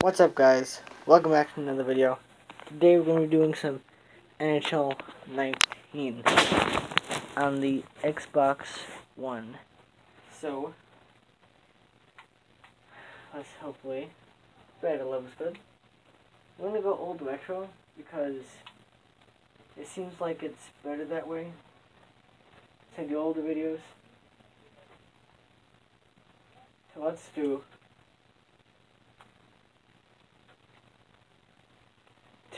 What's up guys? Welcome back to another video. Today we're going to be doing some NHL 19 on the Xbox One. So, let's hopefully, better levels good. We're going to go old retro because it seems like it's better that way. To the older videos. So let's do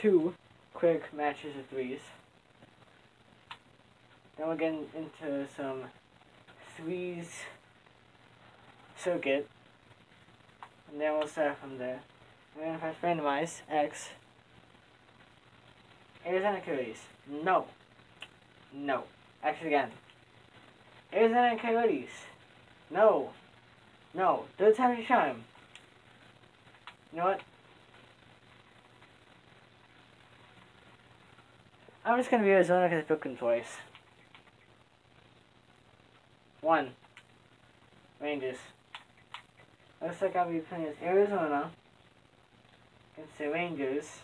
two quick matches of threes. Then we're getting into some threes circuit. And then we'll start from there. We're gonna randomize X. Arizona Coyotes. No. No. X again. Arizona Coyotes. No. No. Third time to charm. You know what? I'm just gonna be Arizona because it's broken twice. One. Rangers. Looks like I'll be playing as Arizona against the Rangers.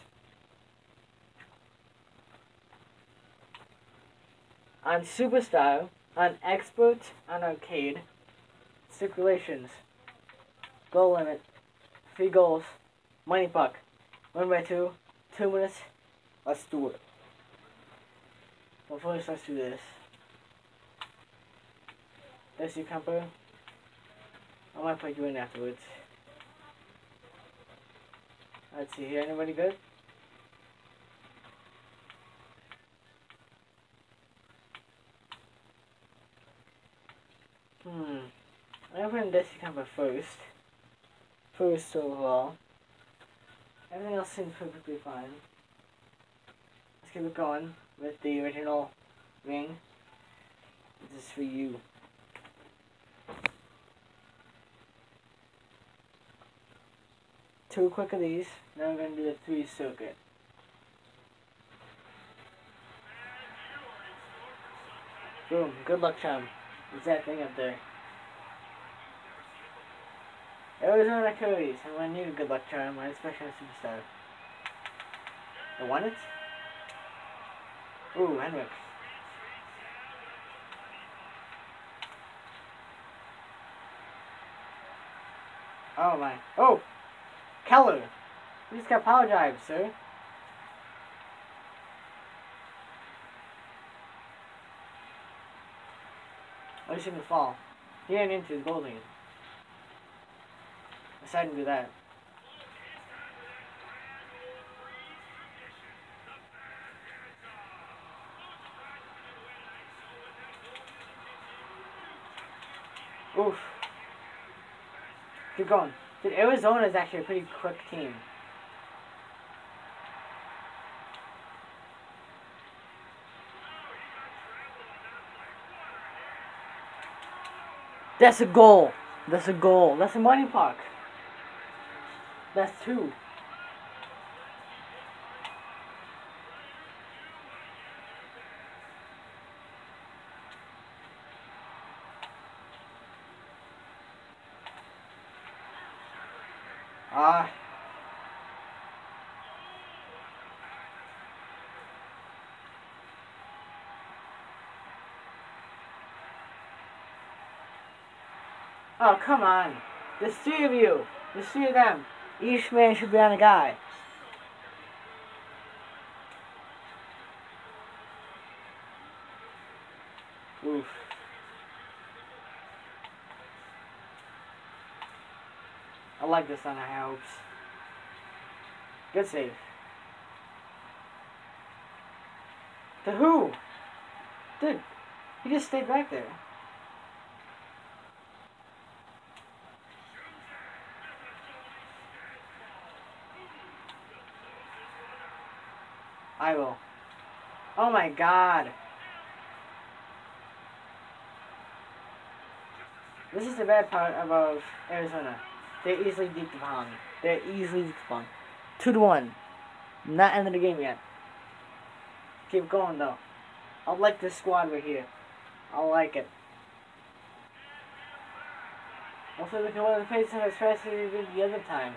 On Superstar, on Expert, on Arcade. Circulations. Goal limit. Three goals. Money puck. One by two. Two minutes. Let's do it. First let's do this. This you Kuemper. I might put you in afterwards. Let's see here. Anybody good? Hmm. I'm gonna put in Darcy Kuemper first. First overall. Everything else seems perfectly fine. Let's keep it going with the original ring. This is for you. Two quick of these. Now we're going to do the three circuit. Boom. Good luck, chum. It's that thing up there. Arizona Coyotes. I'm going to need a good luck charm. My special superstar. I want it? Ooh, Henrik. Oh my. Oh! Keller! Please got power drive, sir. Oh, he shouldn't fall. He ran into his. I decided to do that. Keep going. Dude, Arizona is actually a pretty quick team. That's a goal. That's a goal. That's a money puck. That's two. Ah. Oh, come on. There's three of you. There's three of them. Each man should be on a guy. Oof. I like this on the house. Good save. To who? Dude, he just stayed back there. I will. Oh my god. This is the bad part about Arizona. They're easily deep to pond. They're easily deep to pond. Two to one. Not end of the game yet. Keep going though. I like this squad right here. I like it. Also, we can win the face as fast as we did the other time.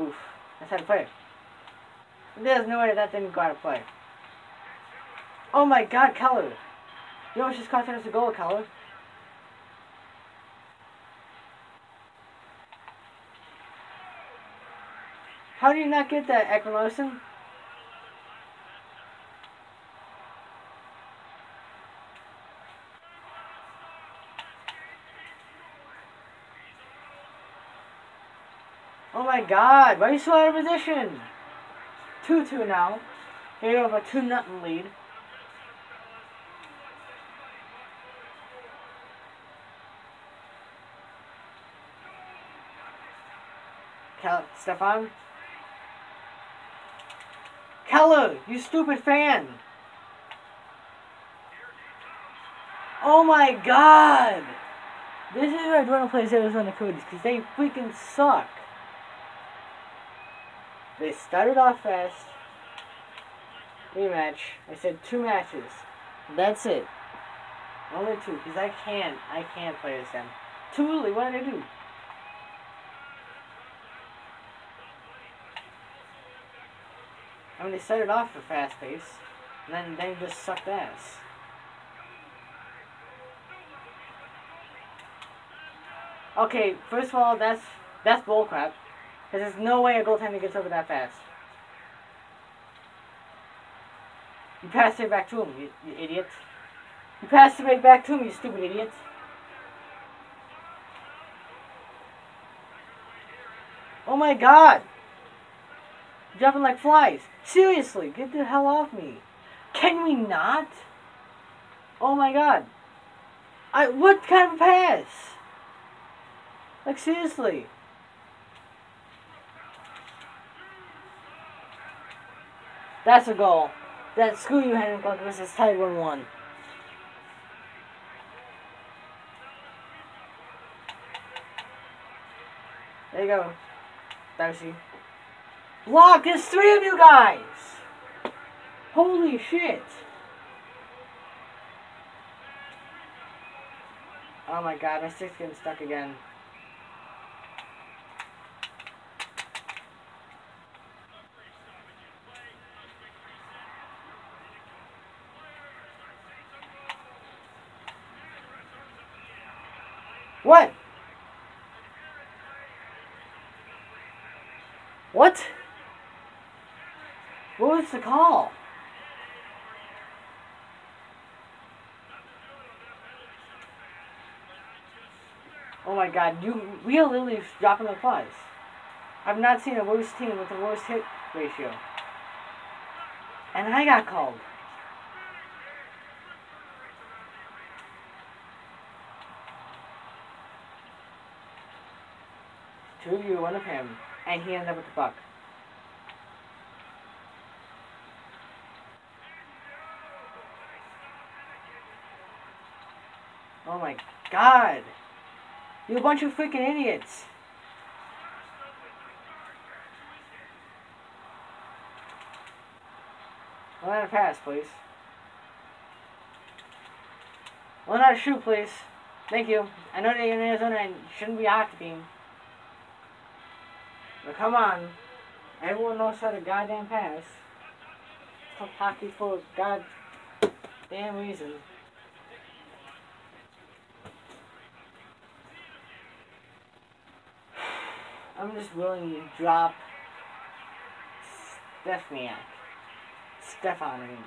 Oof. Play. There's no way that didn't go out of play. Oh my god, Keller. You almost just cost us a goal, Keller. How do you not get that, Ekman my god, why are you so out of position? 2-2 now. Here you have a 2 nothing lead. Cal Stefan? Keller, you stupid fan! Oh my god! This is why I want to play Arizona Coyotes, because they freaking suck. They started off fast. Rematch. I said two matches. That's it. Only two, because I can't. I can't play this. Too early. What did I do? I mean, they started off a fast pace, and then they just sucked ass. Okay, first of all, that's that's bullcrap. Because there's no way a goaltender gets over that fast. You passed it back to him, you, you idiot. You passed it right back to him, you stupid idiot. Oh my god! Jumping like flies. Seriously, get the hell off me. Can we not? Oh my god. I what kind of pass? Like seriously. That's a goal. That screw you, Henry Clark, is tied 1 1. There you go. Darcy. Block! There's three of you guys! Holy shit! Oh my god, my stick's getting stuck again. What? What was the call? Oh my god, you we are literally dropping the flies. I've not seen a worse team with a worst hit ratio. And I got called. Two of you, one of him, and he ended up with the puck. Oh my god! You bunch of freaking idiots! Let of pass, please. Let of shoot, please. Thank you. I know that you're in Arizona and shouldn't be hockey. Come on. Everyone knows how to goddamn pass. Stop hockey for goddamn reason. I'm just willing to drop Stefaniak. Stefan, I mean.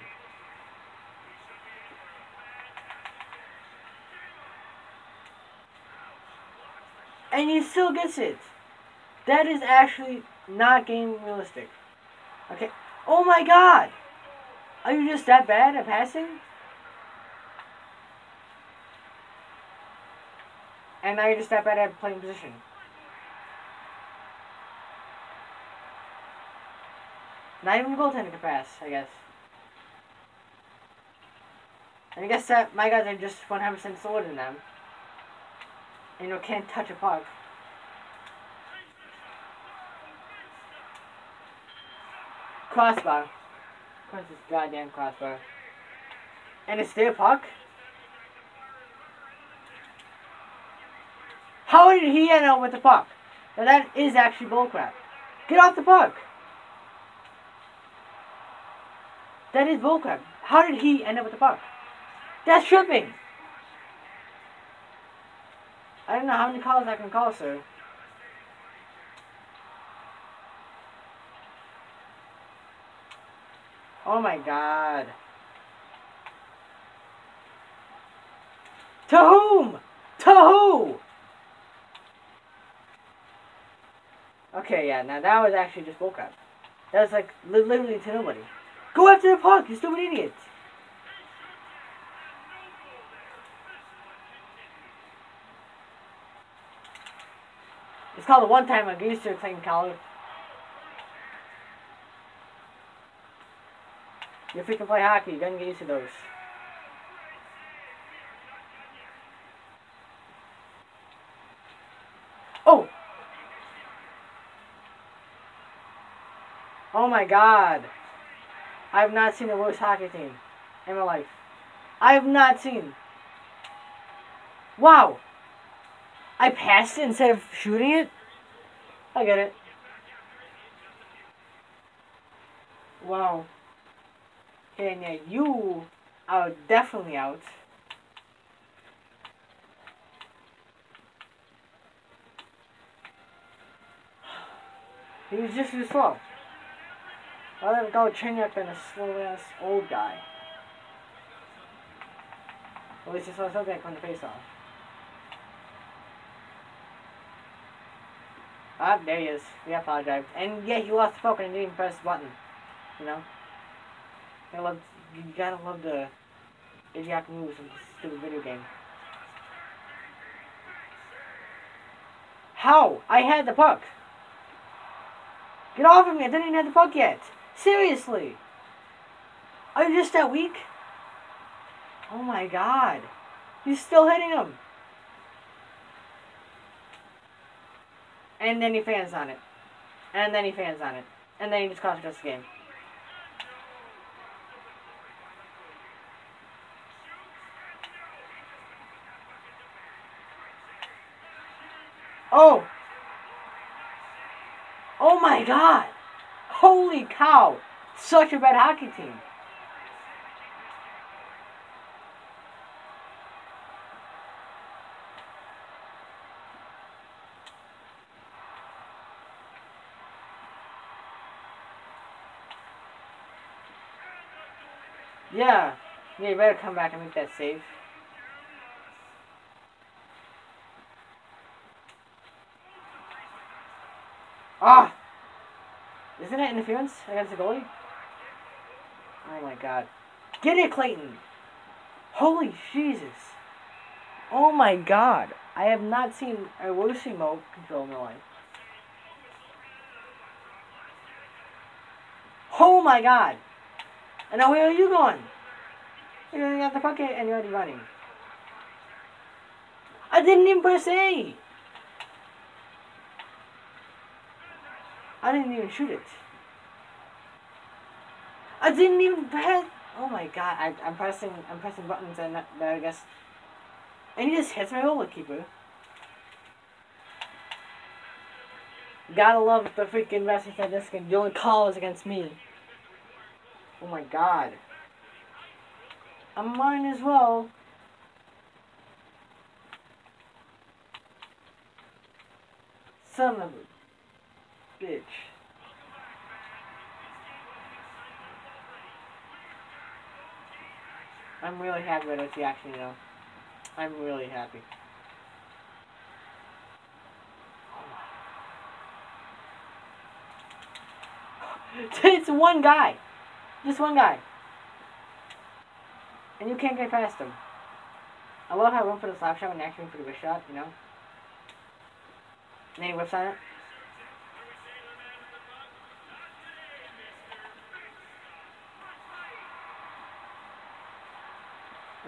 And he still gets it. That is actually not game realistic. Okay. Oh my god! Are you just that bad at passing? And now you're just that bad at playing position. Not even the goaltender can pass, I guess. And I guess that my guys are just 100% slower than them. And, you know, can't touch a puck. Crossbar. Course, this goddamn crossbar. And it's their puck? How did he end up with the puck? Now that is actually bullcrap. Get off the puck! That is bullcrap. How did he end up with the puck? That's tripping! I don't know how many calls I can call, sir. Oh my god. To whom? To who? Okay, yeah, now that was actually just bullcrap. That was like li literally to nobody. Go after the puck, you stupid idiot! It's called a one-time I used to playing If you can play hockey, you're gonna get used to those. Oh! Oh my god. I have not seen a worse hockey team in my life. I have not seen. Wow. I passed it instead of shooting it? I get it. Wow. Okay, yeah, you are definitely out. He was just too slow. I'd rather go Chinyuk than a slow ass old guy. At least it's something on the face off. Ah, there he is. We apologize. And yeah, he lost the poker and didn't even press the button. You know? I love, you gotta love the idiotic moves in this stupid video game. How? I had the puck. Get off of me, I didn't even have the puck yet. Seriously. Are you just that weak? Oh my god. He's still hitting him. And then he fans on it. And then he fans on it. And then he just costs us the game. Oh! Oh my god! Holy cow! Such a bad hockey team. Yeah. Yeah, you better come back and make that save. Ah! Isn't that interference against the goalie? Oh my god. Get it, Clayton! Holy Jesus! Oh my god. I have not seen a worse remote control in my life. Oh my god! And now where are you going? You're going out the pocket and you're already running. I didn't even press A! I didn't even shoot it. I didn't even press. Oh my god! I, I'm pressing. I'm pressing buttons and that, that I guess. And he just hits my roller keeper. Gotta love the freaking wrestling at this game. The only call is against me. Oh my god. I'm mine as well. Son of a bitch. I'm really happy with it's reaction, you know. I'm really happy. it's one guy. Just one guy. And you can't get past him. I love how I went for the slap shot and actually went for the wrist shot, you know? And then he whips on it.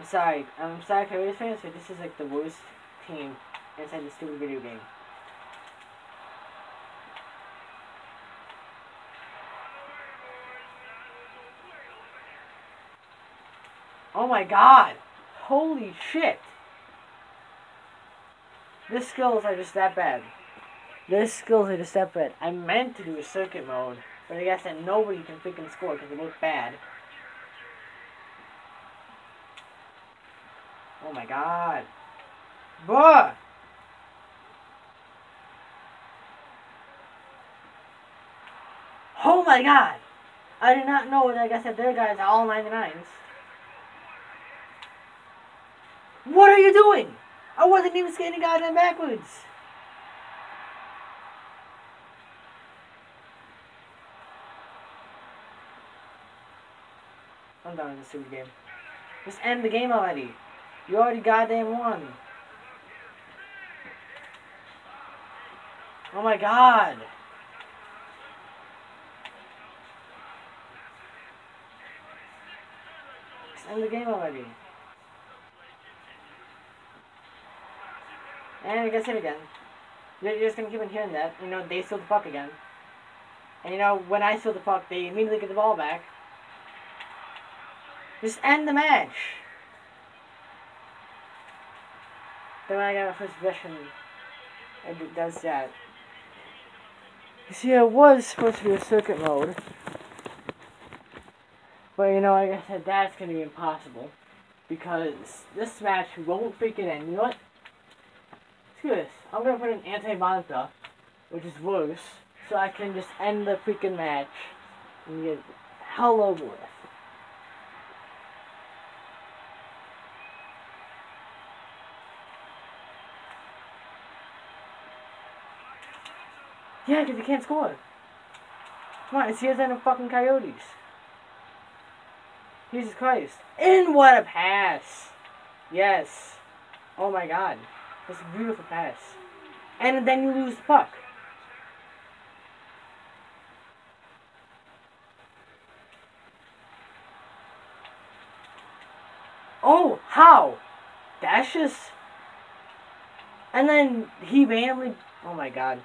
I'm sorry. I'm sorry for fans, but this is like the worst team inside the stupid video game. Oh my god! Holy shit! The skills are just that bad. This skills are just that bad. I meant to do a circuit mode, but I guess that nobody can freaking score because it look bad. My god. Bruh! Oh my god! I did not know that I that their guys are all 99s. What are you doing? I wasn't even skating goddamn backwards. I'm done with this stupid game. Just end the game already. You already goddamn won. Oh my god. End the game already. And I guess it again. You're just gonna keep on hearing that. You know, they steal the puck again. And you know, when I steal the puck, they immediately get the ball back. Just end the match. When I got my first possession, it does that. You see, it was supposed to be a circuit mode. But you know, like I said, that's gonna be impossible. Because this match won't freaking end. You know what? Screw this. I'm gonna put an anti-manta, which is worse, so I can just end the freaking match and get hell over with. Yeah, because he can't score. Come on, it's the other fucking Coyotes. Jesus Christ. And what a pass! Yes. Oh my god. That's a beautiful pass. And then you lose the puck. Oh, how? That's just... And then he randomly... Oh my god.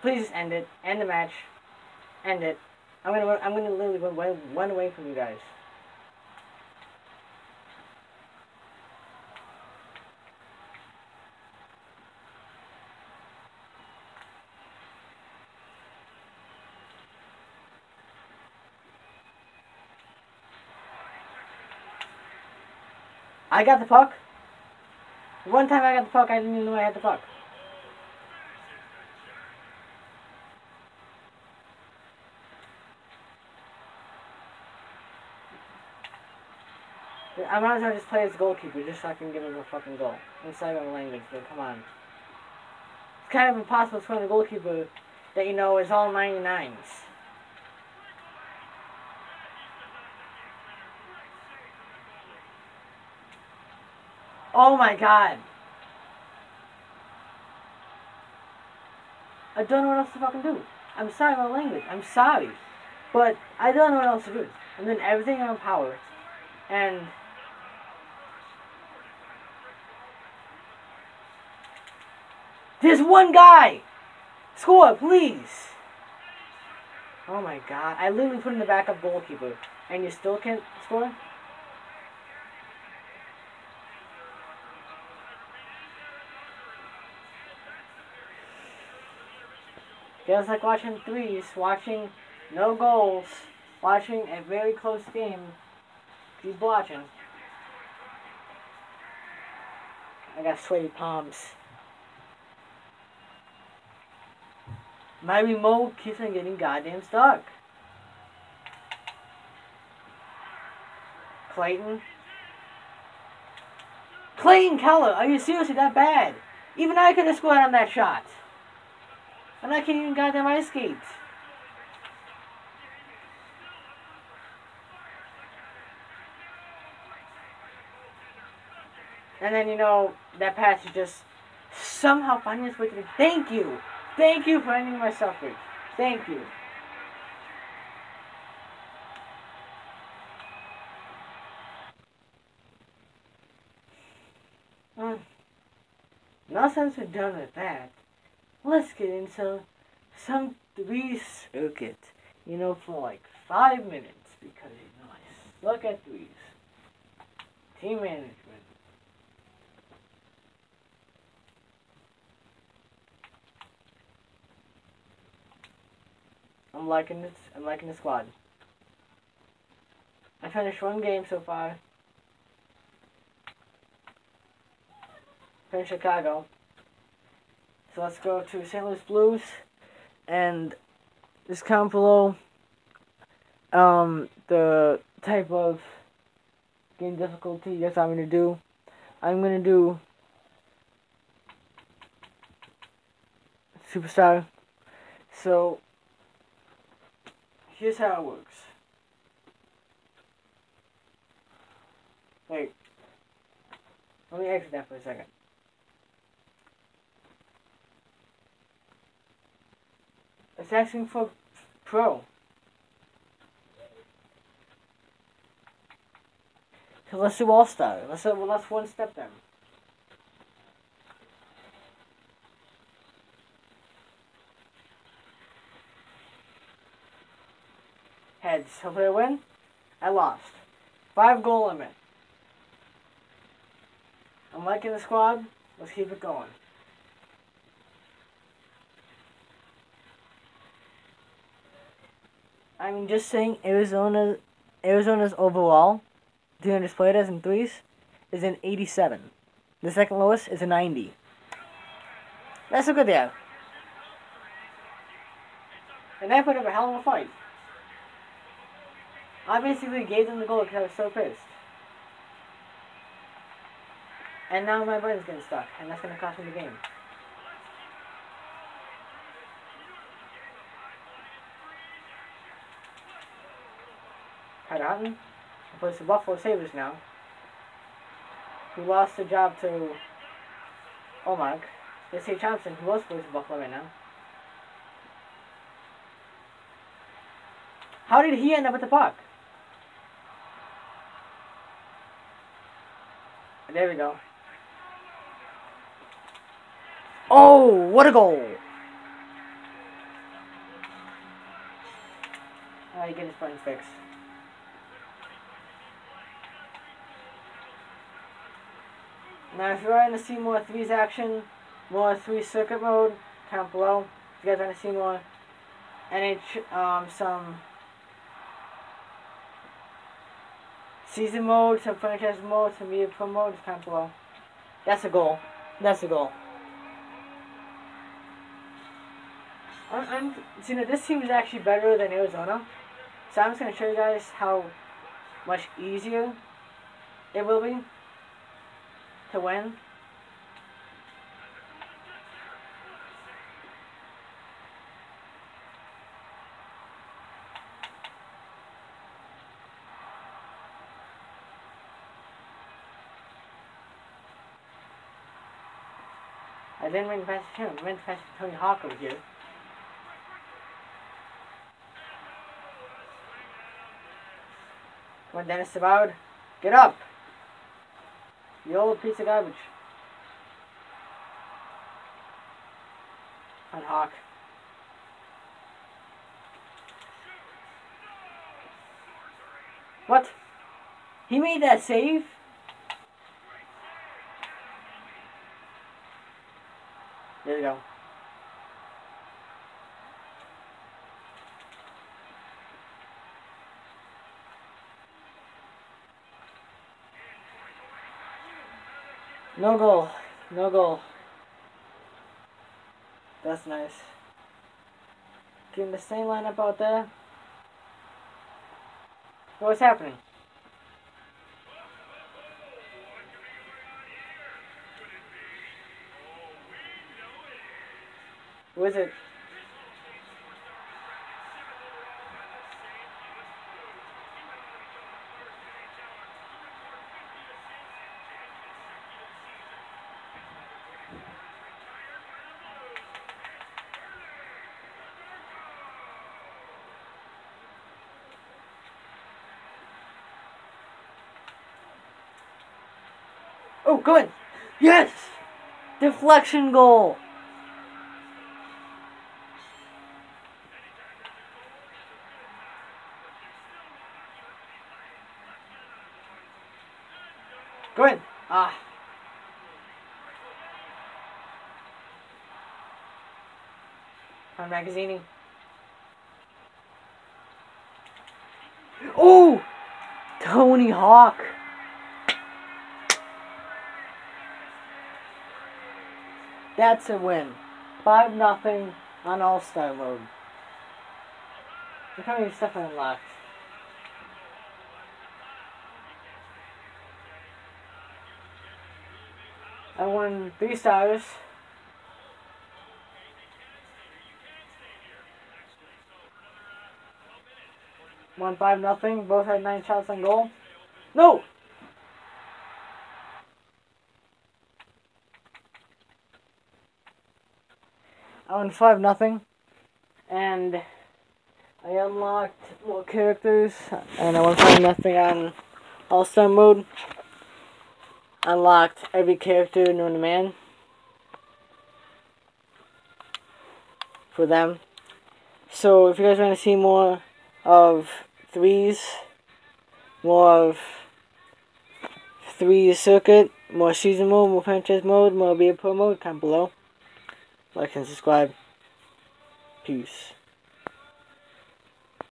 Please end it. End the match. End it. I'm gonna I'm gonna literally run, run away from you guys. I got the puck. One time I got the puck, I didn't even know I had the puck. I might as well just play as goalkeeper just so I can give him a fucking goal. I'm sorry about my language, but come on. It's kind of impossible to find a goalkeeper that you know is all 99s. Oh my god. I don't know what else to fucking do. I'm sorry about language. I'm sorry. But I don't know what else to do. I'm doing everything in my power. And There's one guy! Score, please! Oh my god. I literally put in the backup goalkeeper. And you still can't score? Feels like watching threes, watching no goals, watching a very close game. Keep watching. I got sweaty palms. My remote keeps on getting goddamn stuck. Clayton. Clayton Keller, are you seriously that bad? Even I could have scored on that shot. And I can't even goddamn ice skate. And then, you know, that pass is just somehow finding its way to the... Thank you! Thank you for ending my suffering. Thank you. Uh, now since we're done with that, let's get into some three circuit. You know, for like five minutes because you know I suck at threes. Team management. I'm liking this. I'm liking the squad. I finished one game so far. Finished Chicago. So let's go to St. Louis Blues and just comment below um, the type of game difficulty you I'm gonna do. I'm gonna do Superstar. So here's how it works. Wait. Let me exit that for a second. It's asking for Pro. So let's do All Star. Let's well, that's one step then. Heads. Hopefully I win. I lost. Five goal limit. I'm liking the squad. Let's keep it going. I'm just saying Arizona Arizona's overall 300 players in threes is an 87. The second lowest is a 90. That's a good there. And I put up a hell of a fight. I basically gave them the goal because I was so pissed. And now my button's getting stuck, and that's going to cost me the game. Carter Hutton plays the Buffalo Sabres now. Who lost the job to Omag. Jesse Thompson, who was plays for Buffalo right now. How did he end up with the puck? There we go. Oh, what a goal! Oh, he get his buttons fixed. Now, if you're wanting to see more threes action, more three circuit mode, comment below. If you guys want to see more NH, um, some season mode, some franchise mode, some media pro mode, just uh, comment below. That's a goal. That's a goal. I'm, I'm, you know, this team is actually better than Arizona. So I'm just going to show you guys how much easier it will be to win. I to pass to him. Pass to Tony Hawk over here. Come on, Denis Savard. Get up! You old piece of garbage. And Hawk. What? He made that save? No goal. No goal. That's nice. Keeping the same lineup out there. What's happening? Who Oh, good. Yes! Deflection goal. Go in. Ah. On Magazzini. Oh! Tony Hawk. That's a win. 5 nothing on All Star mode. Look how many stuff I unlocked. I won 3 stars. Won 5 nothing. Both had 9 shots on goal. No! I won 5 nothing. And I unlocked more characters. And I won 5 nothing on All Star mode. Unlocked every character known to man. For them. So if you guys want to see more of threes, more of three circuit, more season mode, more franchise mode, more be a pro mode, comment below. Like and subscribe. Peace.